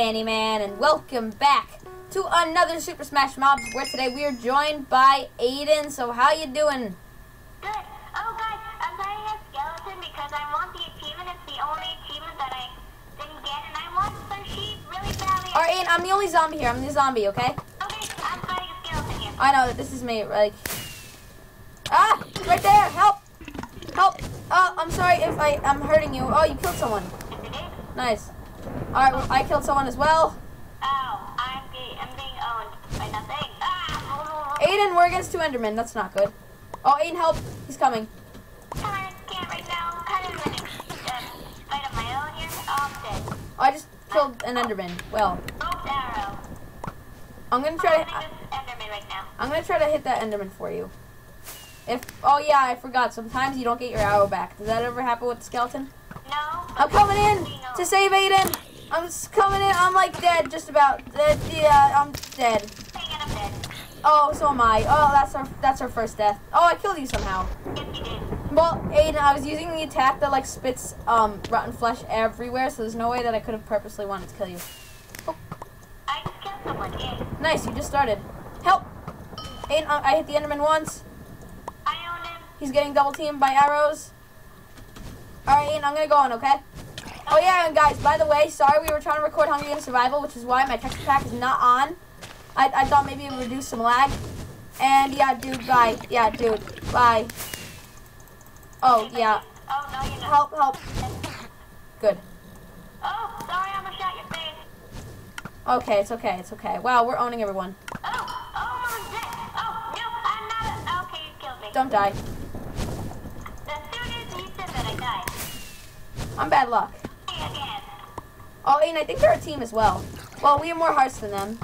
Danny Man, and welcome back to another Super Smash Mobs. Where today we are joined by Aiden. So how you doing? Good. Oh, guys, I'm playing a skeleton because I want the achievement. It's the only achievement that I didn't get, and I want the sheep really badly. All right, Aiden. I'm the only zombie here. I'm the zombie. Okay. Okay, I'm fighting a skeleton here. I know that this is me. Like, ah, right there. Help! Help! Oh, I'm sorry if I I'm hurting you. Oh, you killed someone. Yes, it is. Nice. All right, well, I killed someone as well. Ow, I'm, be- I'm being owned by nothing. Ah! Aiden, we're against two Endermen. That's not good. Oh, Aiden, help! He's coming. I can't right now. I'm kind of in fight of my own here. Oh, I'm dead. Oh, I just killed an Enderman. Well, arrow. I'm gonna try to. Enderman right now. I'm gonna try to hit that Enderman for you. If oh yeah, I forgot. Sometimes you don't get your arrow back. Does that ever happen with the skeleton? No. I'm coming in to save Aiden. I'm just coming in. I'm like dead, just about. Dead. Yeah, I'm dead. I'm dead. Oh, so am I. Oh, that's our that's our first death. Oh, I killed you somehow. Yes, you did. Well, Aiden, I was using the attack that like spits um rotten flesh everywhere, so there's no way that I could have purposely wanted to kill you. I just killed someone. Yay. Nice, you just started. Help! Aiden, uh, I hit the Enderman once. I own him. He's getting double teamed by arrows. Alright, Ian, I'm gonna go on, okay? Oh yeah, and guys, by the way, sorry we were trying to record Hungry Game Survival, which is why my texture pack is not on. I, I thought maybe it would reduce some lag. And yeah, dude, bye. Yeah, dude, bye. Oh, yeah. Oh, no, you're not. Help, help. Good. Oh, sorry, I almost shot your face. Okay, it's okay, it's okay. Wow, we're owning everyone. Oh, oh, I'm dead. Oh, no, I'm not. A, okay, you killed me. Don't die. As soon as you said that, I died. I'm bad luck. Oh, and I think they're a team as well. Well, we have more hearts than them.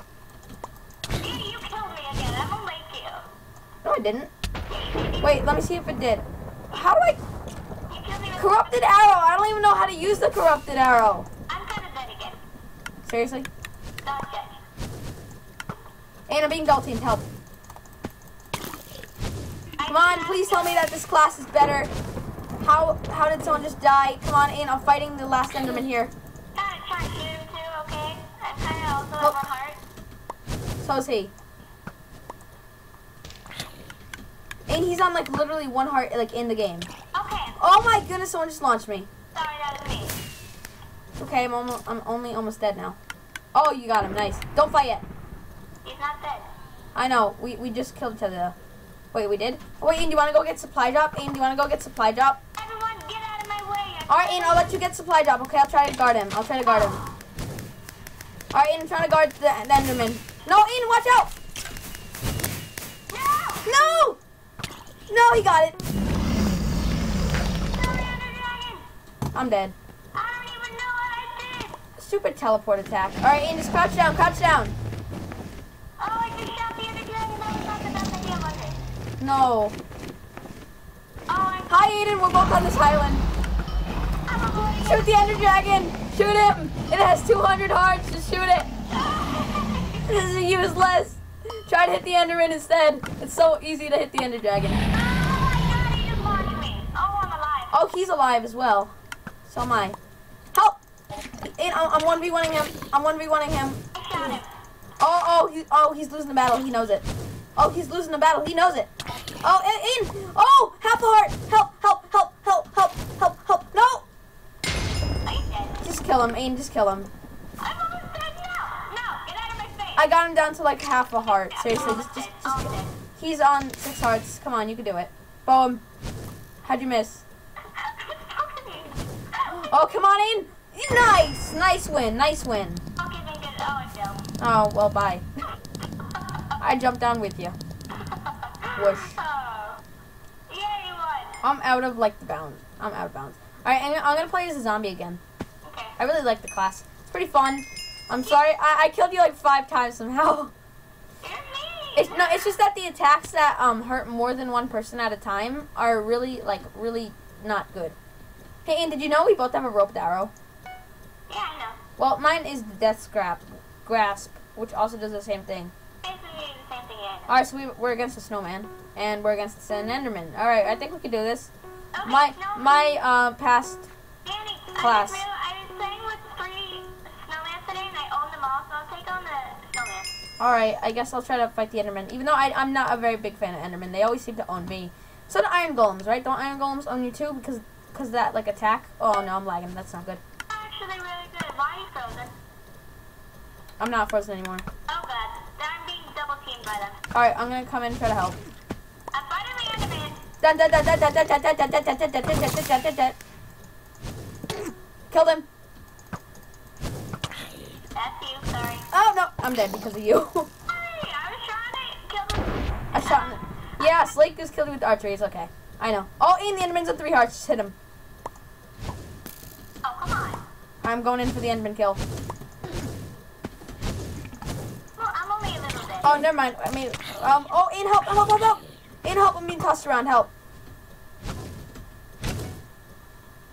Yeah, you killed me again. I'm gonna make you. No, I didn't. Wait, let me see if it did. How do I... You killed me with Corrupted arrow! I don't even know how to use the corrupted arrow. I'm kind of dead again. Seriously? Not dead. And I'm being double teamed. Help. Come on, please tell me that this class is better. How how did someone just die? Come on, Ian, I'm fighting the last Enderman here. Oh. have one heart. So is he. And he's on like literally one heart like in the game. Okay, Oh my goodness, someone just launched me. sorry, that was me. Okay, I'm almost I'm only almost dead now. Oh, you got him. Nice. Don't fight yet. He's not dead. I know. We we just killed each other. though. Wait, we did? Oh, wait, Ian, do you want to go get supply drop? Ian, do you want to go get supply drop? Everyone, get out of my way. All right, Ian, I'll let you get supply drop. Okay, I'll try to guard him. I'll try to guard him. All right, Ian, I'm trying to guard the, the Enderman. No, Ian, watch out! No! No! No, he got it. Sorry, Ender Dragon. I'm dead. I don't even know what I did. Stupid teleport attack. All right, Ian, just crouch down, crouch down. Oh, I just shot the Ender Dragon. That was not the best idea, was it? No. Oh, I'm, Hi, Aiden. We're both on this island. I'm Shoot the Ender Dragon. Shoot him. It has 200 hearts. Just shoot it. This is useless. Try to hit the Enderman instead. It's so easy to hit the Ender Dragon. Oh my god, he just launched me. Oh, I'm alive. Oh, he's alive as well. So am I. Help! I'm, I'm 1v1ing him. I'm 1v1ing him. I him. Oh, oh, he, oh, he's losing the battle. He knows it. Oh, he's losing the battle. He knows it. Oh, in. Oh, half a heart. Help, help, help, help, help. No! I'm dead. Just kill him, Aiden. Just kill him. I got him down to like half a heart. Seriously, just, just, just. He's on six hearts. Come on, you can do it. Boom. How'd you miss? Oh, come on in. Nice, nice win, nice win. Oh, well, bye. I jumped down with you. Whoosh. I'm out of like the bounds. I'm out of bounds. All right, I'm gonna play as a zombie again. I really like the class. It's pretty fun. I'm sorry, I, I killed you like five times somehow. It's no, it's just that the attacks that um hurt more than one person at a time are really like really not good. Hey, and did you know we both have a roped arrow? Yeah, I know. Well, mine is the death scrap grasp, which also does the same thing. Basically the same thing, yeah. All right, so we, we're against the snowman, and we're against the enderman. All right, I think we can do this. Okay, My no, my uh past Danny, class. Alright, I guess I'll try to fight the Enderman. Even though I, I'm not a very big fan of Enderman. They always seem to own me. So do Iron Golems, right? Don't Iron Golems own you too? Because because that, like, attack? Oh, no, I'm lagging. That's not good. Actually, really good. Why are you frozen? I'm not frozen anymore. Oh god, I'm being double teamed by them. Alright, I'm gonna come in and try to help. I'm fighting the Enderman. Dun, dun, dun, dun, dun, dun, dun, dun, dun, dun, dun, dun, dun, dun, dun, dun, dun, dun. Killed I'm dead because of you. I was trying to kill them. I shot him. Yeah, Slate just killed me with archery. It's okay. I know. Oh, and the Enderman's at three hearts. Just hit him. Oh, come on. I'm going in for the Enderman kill. Well, I'm only a little bit. Oh, never mind. I mean, um, oh, in help, help, help, help. Ian, help. I'm being tossed around. Help.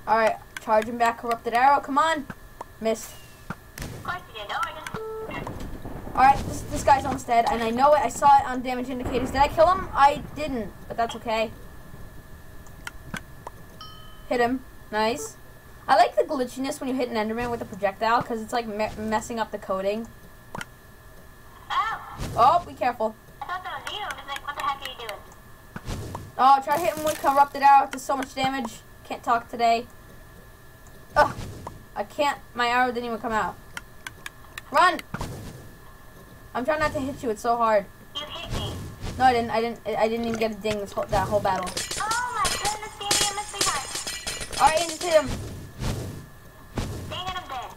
All right, charging back. Corrupted arrow. Come on. Missed. Of course you did. Oh, I just... All right, this, this guy's almost dead, and I know it. I saw it on damage indicators. Did I kill him? I didn't, but that's okay. Hit him. Nice. I like the glitchiness when you hit an Enderman with a projectile, because it's like me messing up the coding. Oh, Oh, be careful. I thought that was you. I was like, what the heck are you doing? Oh, try to hit him with corrupted arrow. It does so much damage. Can't talk today. Ugh. I can't. My arrow didn't even come out. Run! I'm trying not to hit you. It's so hard. You hit me. No, I didn't. I didn't. I didn't even get a ding this whole, that whole battle. Oh my goodness, Danny, I missed the heart. All right, Ian, just hit him. Dang it, I'm dead.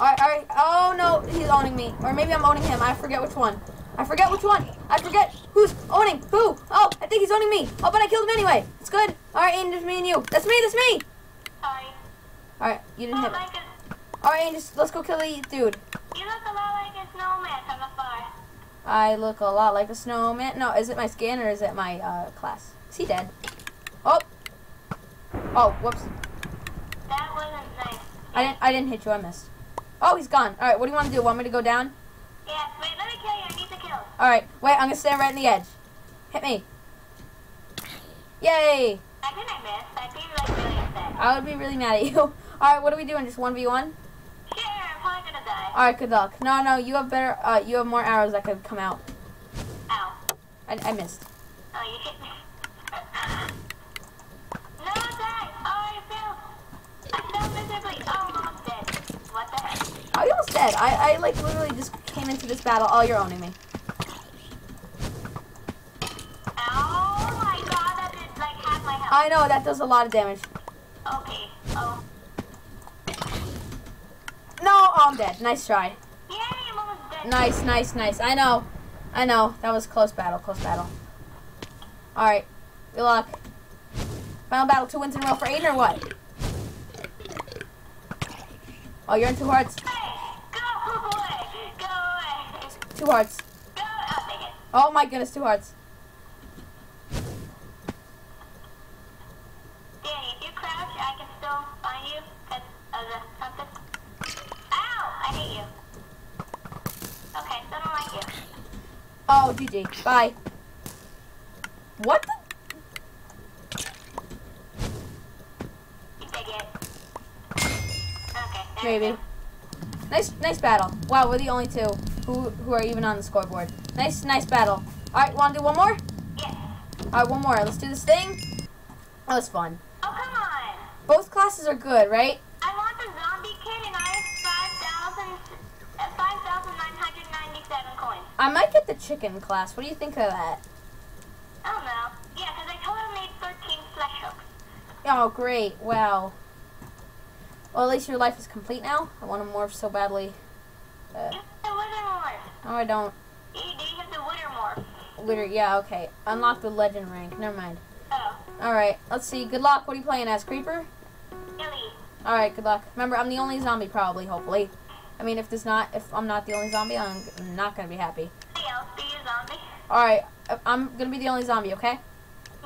All right, all right. Oh no, he's owning me, or maybe I'm owning him. I forget which one. I forget which one. I forget who's owning who. Oh, I think he's owning me. Oh, but I killed him anyway. It's good. All right, Ian, just me and you. That's me. That's me. Sorry. All right, you didn't Oh, hit me. All right, just let's go kill the dude. You look a lot like a snowman from afar. I look a lot like a snowman. No, is it my skin or is it my uh, class? Is he dead? Oh. Oh, whoops. That wasn't nice. I didn't. I didn't hit you. I missed. Oh, he's gone. All right, what do you want to do? Want me to go down? Yes, wait, let me kill you. I need to kill. All right, wait. I'm gonna stand right in the edge. Hit me. Yay! I think I missed. I'd be like really upset. I would be really mad at you. All right, what are we doing? Just one v one? Sure, I'm probably gonna die. All right, good luck. No, no, you have better. Uh, you have more arrows that could come out. Ow. I, I missed. Oh, you hit me. no, die! Oh, I fell. I fell miserably. Oh, I'm almost dead. What the heck? Oh, you almost dead. I, I like literally just came into this battle. Oh, you're owning me. Oh my god, that did like half my health. I know that does a lot of damage. Okay. Oh. No, oh, I'm dead. Nice try. Yay, I'm almost dead. Nice, nice, nice. I know. I know. That was close battle. Close battle. All right. Good luck. Final battle, two wins in a row for Aiden or what? Oh, you're in two hearts. Hey, go away. Go away. Two hearts. Go. Oh my goodness, two hearts. GG. Bye. What the? You take it. Okay. there we Maybe. Nice, nice battle. Wow, we're the only two who who are even on the scoreboard. Nice, nice battle. All right, want to do one more? Yes. All right, one more. Let's do this thing. That was fun. Oh, come on. Both classes are good, right? I might get the chicken class. What do you think of that? I don't know. Yeah, because I totally made 13 flesh hooks. Oh, great. Wow. Well, at least your life is complete now. I want to morph so badly. Uh, You have the wither morph. no, I don't. You, do you have the wither morph? Literally, yeah, okay. Unlock the legend rank. Never mind. Oh. Alright, let's see. Good luck. What are you playing as? Creeper? Illy. Alright, good luck. Remember, I'm the only zombie, probably, hopefully. I mean, if there's not, if I'm not the only zombie, I'm not gonna be happy. Hey, else, be a zombie. Alright, I'm gonna be the only zombie, okay?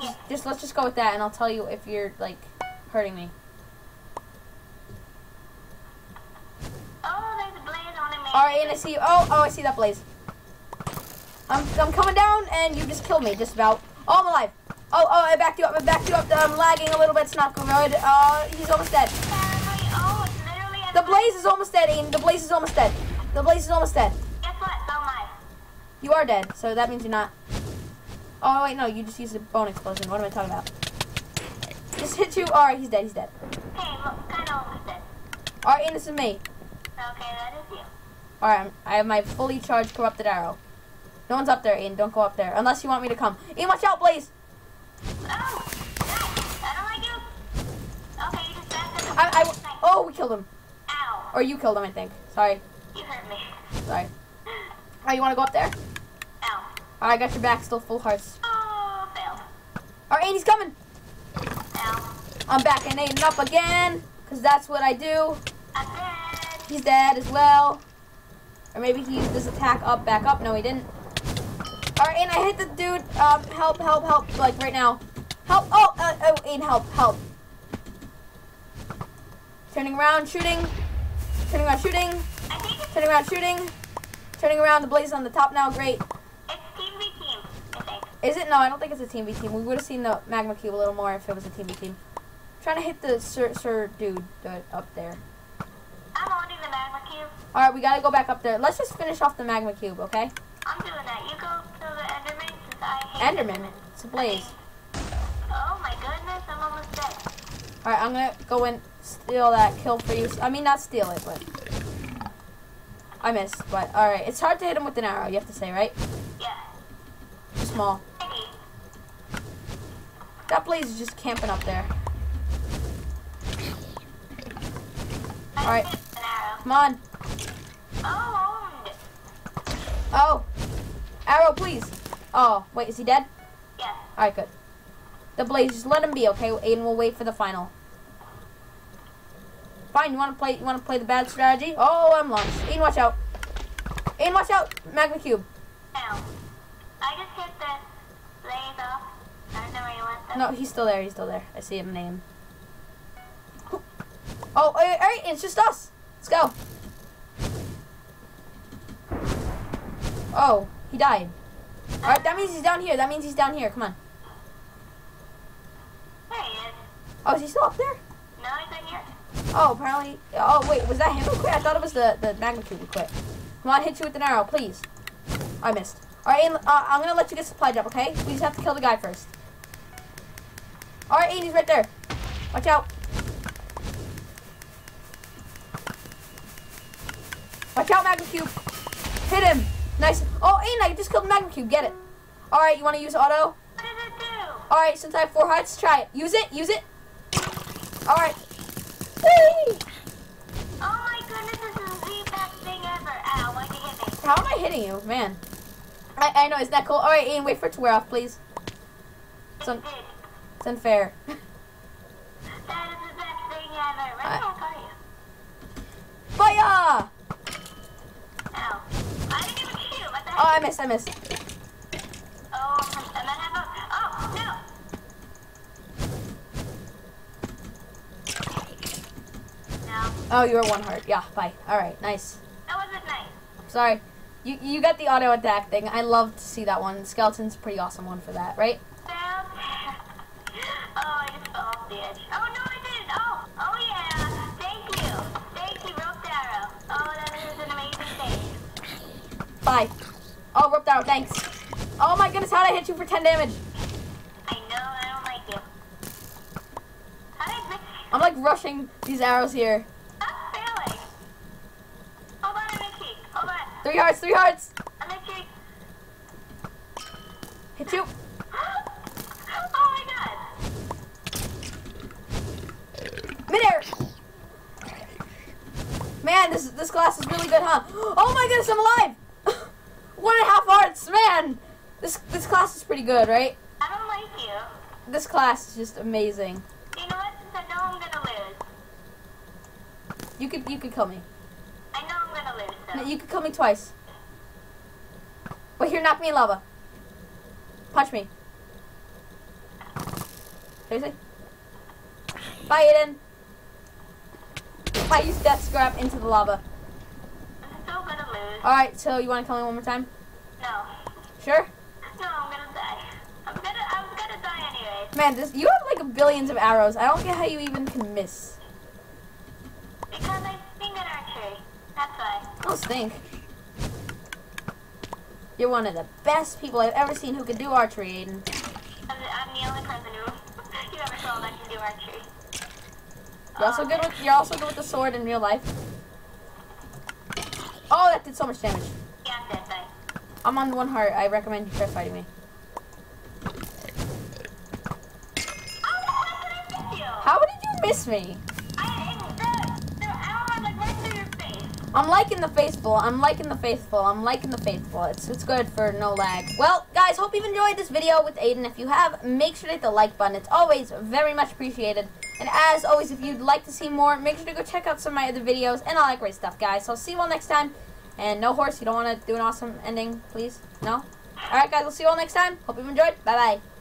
Yeah. Just, let's just go with that, and I'll tell you if you're, like, hurting me. Oh, there's a blaze on him. Alright, and I see. Oh, oh, I see that blaze. I'm, I'm coming down, and you just killed me, just about. Oh, I'm alive. Oh, oh, I backed you up. I backed you up. I'm lagging a little bit. It's not good. Uh, he's almost dead. Oh, it's literally at The blaze is almost dead, Aiden. The blaze is almost dead. The blaze is almost dead. Guess what? You are dead, so that means you're not. Oh wait, no, you just used a bone explosion. What am I talking about? Just hit you. All right, he's dead. He's dead. Hey, look, kind of almost dead. All right, Ian, this is me. Okay, that is you. All right, I'm- have my fully charged corrupted arrow. No one's up there, Ian. Don't go up there unless you want me to come. Ian, watch out, Blaze. Oh, nice. I don't like you. Okay, you just backed up. I, I, oh, we killed him. Or you killed him, I think. Sorry, You hurt me. sorry. Oh, you want to go up there? Ow. All right, I got your back. Still full hearts. Oh, failed. All right, Ian, he's coming. Ow. I'm back and Aiden up again, cause that's what I do. I'm dead. He's dead as well. Or maybe he used this attack up, back up. No, he didn't. Alright, and I hit the dude. Um, help, help, help. Like right now. Help. Oh, uh, oh, Aiden, help, help. Turning around, shooting. Turning around, shooting. I think it's, Turning around, shooting. Turning around, the blaze on the top now. Great. it's Team v Team, I think. Is it? No, I don't think it's a Team V team. We would have seen the Magma Cube a little more if it was a Team V team. trying to hit the Sir, Sir dude uh, up there. I'm holding the magma cube. Alright, we gotta go back up there. Let's just finish off the Magma Cube, okay? I'm doing that. You go to the Enderman since I hate Enderman. It's a blaze. Oh my goodness, I'm almost dead. Alright, I'm gonna go and steal that kill for you. I mean, not steal it, but. I missed, but alright. It's hard to hit him with an arrow, you have to say, right? Yeah. Too small. That blaze is just camping up there. Alright. hit an arrow. Come on. Oh. Oh. Arrow, please. Oh, wait, is he dead? Yeah. Alright, good. The blaze, just let him be, okay? Aiden will wait for the final. Fine, you wanna play you wanna play the bad strategy? Oh, I'm lost. Aiden, watch out. Aiden, watch out! Magma Cube. Ow. I just hit the off. I don't know where you went though. No, he's still there. He's still there. I see him name. Oh, all right, all right, it's just us. Let's go. Oh, he died. All right, that means he's down here. That means he's down here. Come on. There he is. Oh, is he still up there? No, he's in here. Oh, apparently. Oh, wait, was that him who quit? I thought it was the the magma cube who quit. Come on, hit you with an arrow, please. I missed. All right, uh, I'm gonna let you get supply drop, okay? We just have to kill the guy first. All right, Aiden, he's right there. Watch out. Watch out, magma cube. Hit him. Nice. Oh, Aiden, I just killed the magma cube. Get it. All right, you want to use auto? What does it do? All right, since I have four hearts, try it. Use it. Use it. All right. Whee! Oh my goodness, this is the best thing ever. Ow, why'd you hit me? How am I hitting you, man? I, I know, isn't that cool? All right, Ian, wait for it to wear off, please. It's, un- it's unfair. That is the best thing ever. Where the I- heck are you? Fire! Ow. I didn't even shoot. What the Oh. I missed, I missed. Oh, and then have a. Oh, no. No, Oh, you were one heart. Yeah, bye. All right, nice. that wasn't nice. Sorry. You you got the auto attack thing. I love to see that one. Skeleton's a pretty awesome one for that, right? Oh, I just fell off the edge. Oh, no, I didn't. Oh, oh, yeah. Thank you. Thank you, Rope Arrow. Oh, that is an amazing thing. Bye. Oh, rope arrow, thanks. Oh my goodness, how did I hit you for 10 damage? I know, I don't like you. How did? I'm like rushing these arrows here. I'm failing. Hold on, I'm itchy. Hold on. Three hearts, three hearts. I'm. Hit you. oh my god. Midair. Man, this this glass is really good, huh? Oh my goodness, I'm alive. One and a half hearts, man. This this class is pretty good, right? I don't like you. This class is just amazing. You know what? Since I know I'm gonna lose. You could you could kill me. I know I'm gonna lose, No. You could kill me twice. Wait, here, knock me in lava. Punch me. Seriously? Bye, Aiden. I used death scrap into the lava. I'm still gonna lose. Alright, so you want to kill me one more time? No. Sure? No, I'm gonna die. I'm gonna, I'm gonna die anyways. Man, this you have like billions of arrows. I don't get how you even can miss. Because I think at archery. That's why. Don't stink. You're one of the best people I've ever seen who can do archery, Aiden. I'm, I'm the only person who you ever saw that can do archery. You're also good with you're also good with the sword in real life. Oh, that did so much damage. Yeah, I'm dead, but I'm on one heart. I recommend you try fighting me. Oh, how did I miss you? How did you miss me? I'm liking the faithful. I'm liking the faithful. I'm liking the faithful. It's it's good for no lag. Well, guys, hope you've enjoyed this video with Aiden. If you have, make sure to hit the like button. It's always very much appreciated. And as always, if you'd like to see more, make sure to go check out some of my other videos and all that great stuff, guys. So I'll see you all next time. And no horse, you don't want to do an awesome ending, please? No? Alright, guys, we'll see you all next time. Hope you've enjoyed. Bye-bye.